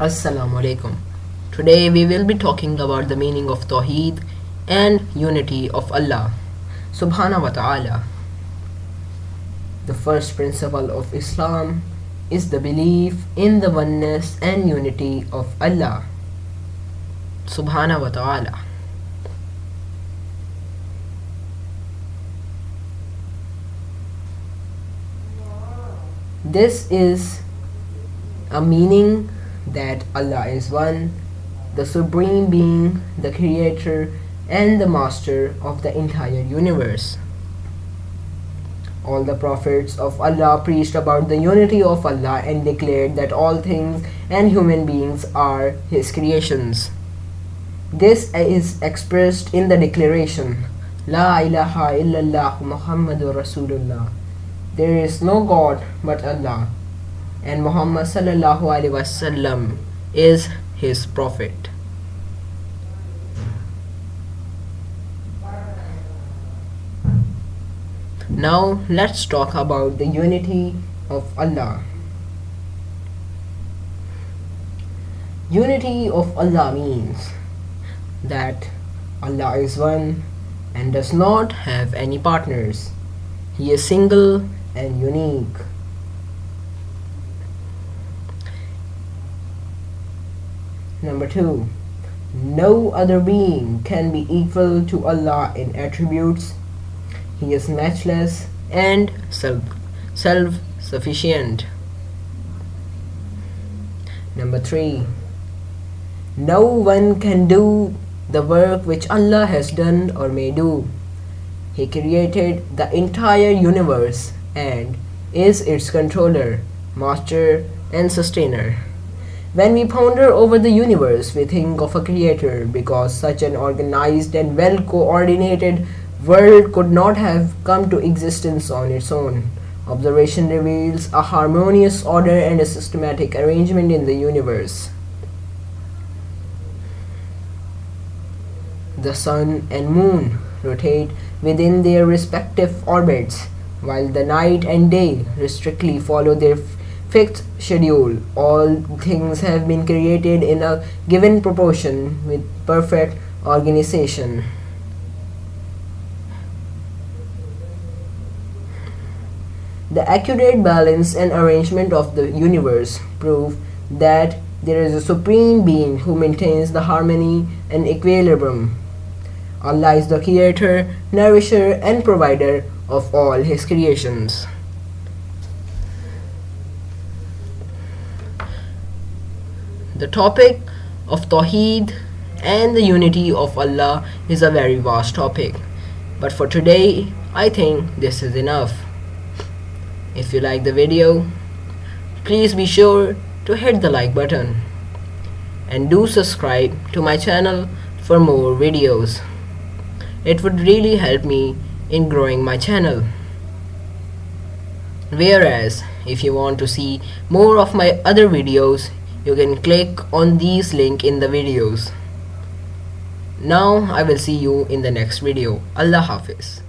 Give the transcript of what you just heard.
Assalamu alaikum. Today we will be talking about the meaning of Tawheed and unity of Allah Subhanahu wa ta'ala. The first principle of Islam is the belief in the oneness and unity of Allah Subhanahu wa ta'ala. This is a meaning that Allah is one, the Supreme Being, the Creator, and the Master of the entire universe. All the prophets of Allah preached about the unity of Allah and declared that all things and human beings are His creations. This is expressed in the declaration La ilaha illallah Muhammadur Rasulullah. There is no God but Allah and Muhammad sallallahu alaihi wasallam is his prophet. Now let's talk about the unity of Allah. Unity of Allah means that Allah is one and does not have any partners. He is single and unique. Number two, no other being can be equal to Allah in attributes. He is matchless and self self sufficient. Number three, no one can do the work which Allah has done or may do. He created the entire universe and is its controller, master, and sustainer. When we ponder over the universe, we think of a creator because such an organized and well coordinated world could not have come to existence on its own. Observation reveals a harmonious order and a systematic arrangement in the universe. The sun and moon rotate within their respective orbits, while the night and day strictly follow their fixed schedule. All things have been created in a given proportion with perfect organization. The accurate balance and arrangement of the universe prove that there is a supreme being who maintains the harmony and equilibrium. Allah is the creator, nourisher, and provider of all his creations. The topic of Tawheed and the unity of Allah is a very vast topic. But for today, I think this is enough. If you like the video, please be sure to hit the like button and do subscribe to my channel for more videos. It would really help me in growing my channel. Whereas, if you want to see more of my other videos, you can click on these link in the videos. Now I will see you in the next video. Allah Hafiz.